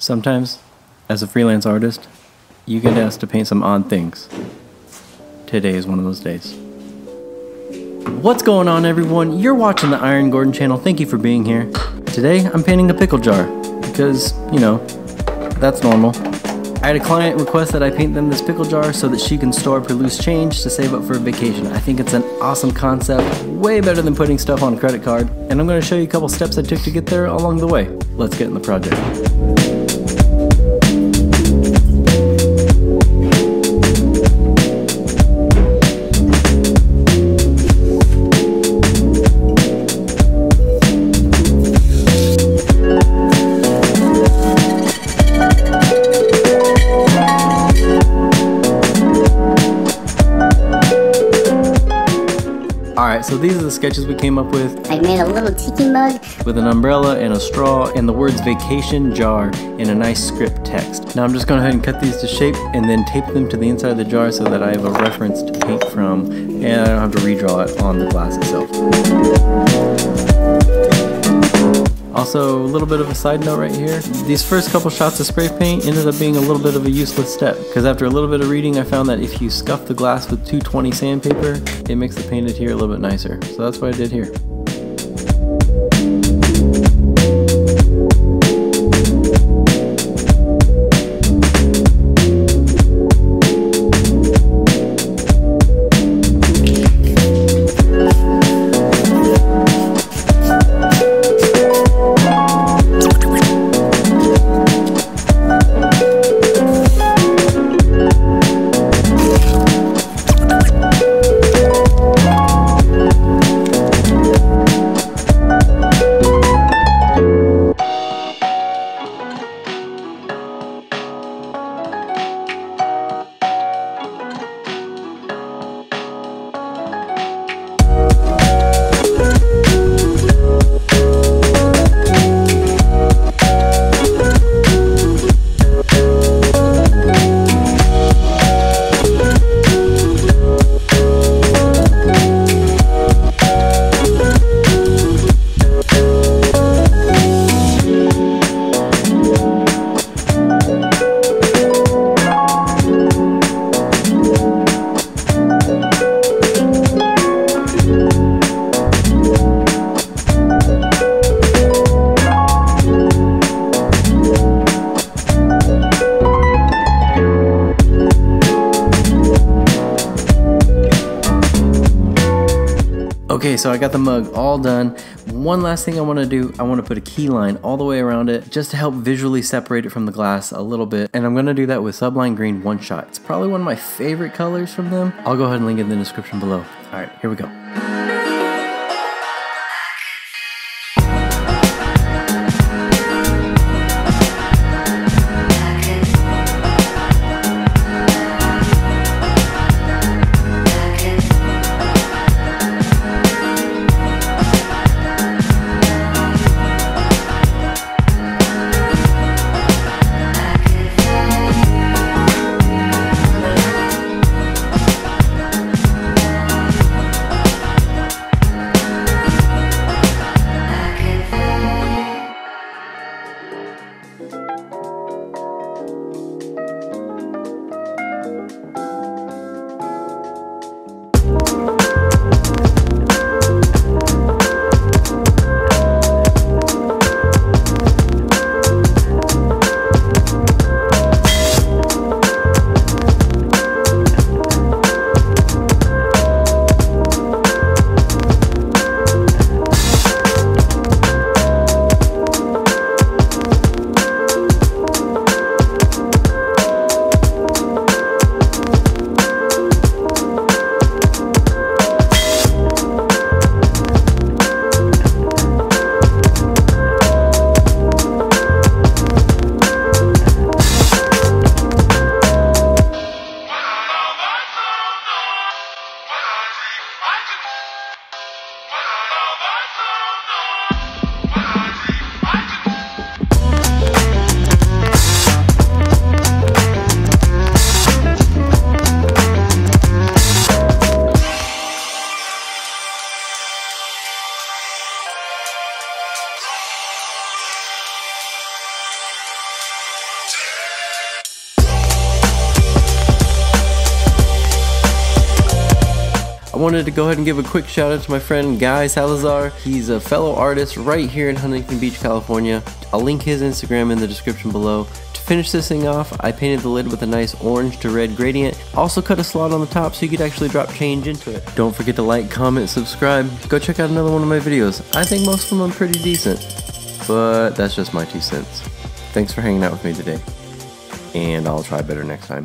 Sometimes, as a freelance artist, you get asked to paint some odd things. Today is one of those days. What's going on, everyone? You're watching the Iron Gordon channel. Thank you for being here. Today, I'm painting a pickle jar because, you know, that's normal. I had a client request that I paint them this pickle jar so that she can store up her loose change to save up for a vacation. I think it's an awesome concept, way better than putting stuff on a credit card, and I'm going to show you a couple steps I took to get there along the way. Let's get in the project. Alright, so these are the sketches we came up with I made a little tiki mug. with an umbrella and a straw and the words vacation jar in a nice script text. Now I'm just going to go ahead and cut these to shape and then tape them to the inside of the jar so that I have a reference to paint from and I don't have to redraw it on the glass itself. Also, a little bit of a side note right here. These first couple shots of spray paint ended up being a little bit of a useless step because after a little bit of reading I found that if you scuff the glass with 220 sandpaper, it makes the paint adhere a little bit nicer. So that's what I did here. So I got the mug all done. One last thing I want to do, I want to put a key line all the way around it just to help visually separate it from the glass a little bit. And I'm to do that with Sublime Green One Shot. It's probably one of my favorite colors from them. I'll go ahead and link it in the description below. All right, here we go. Wanted to go ahead and give a quick shout out to my friend Guy Salazar. He's a fellow artist right here in Huntington Beach, California. I'll link his Instagram in the description below. To finish this thing off, I painted the lid with a nice orange to red gradient. Also cut a slot on the top so you could actually drop change into it. Don't forget to like, comment, subscribe. Go check out another one of my videos. I think most of them are pretty decent, but that's just my two cents. Thanks for hanging out with me today, and I'll try better next time.